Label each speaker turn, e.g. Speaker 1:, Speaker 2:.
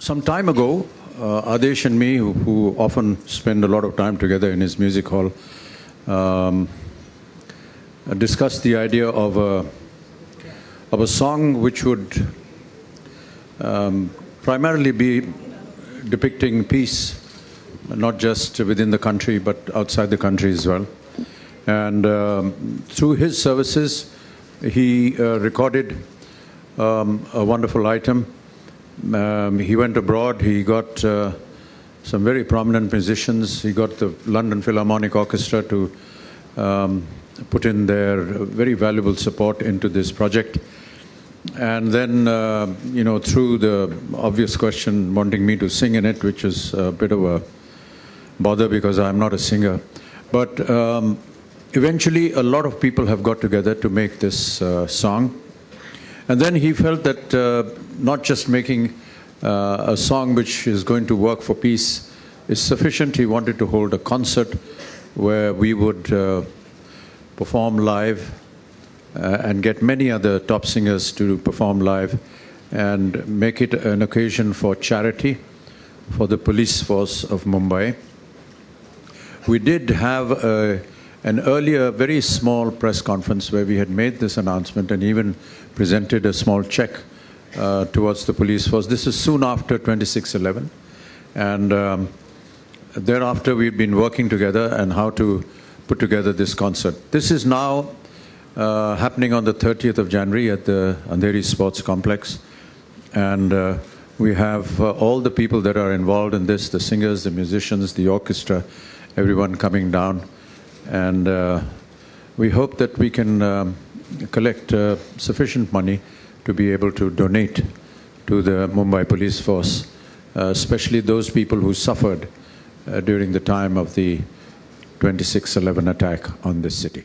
Speaker 1: Some time ago, uh, Adesh and me, who, who, often spend a lot of time together in his music hall, um, discussed the idea of a, of a song which would um, primarily be depicting peace, not just within the country, but outside the country as well. And um, through his services, he uh, recorded um, a wonderful item. Um, he went abroad, he got uh, some very prominent musicians. He got the London Philharmonic Orchestra to um, put in their very valuable support into this project. And then, uh, you know, through the obvious question, wanting me to sing in it, which is a bit of a bother because I'm not a singer. But um, eventually, a lot of people have got together to make this uh, song. And then he felt that uh, not just making uh, a song which is going to work for peace is sufficient. He wanted to hold a concert where we would uh, perform live uh, and get many other top singers to perform live and make it an occasion for charity for the police force of Mumbai. We did have a, an earlier, very small press conference where we had made this announcement and even presented a small check uh, towards the police force. This is soon after 2611. And um, thereafter, we've been working together and how to put together this concert. This is now uh, happening on the 30th of January at the Andheri Sports Complex. And uh, we have uh, all the people that are involved in this the singers, the musicians, the orchestra, everyone coming down. And uh, we hope that we can um, collect uh, sufficient money to be able to donate to the Mumbai police force, uh, especially those people who suffered during the time of the 2611 attack on this city.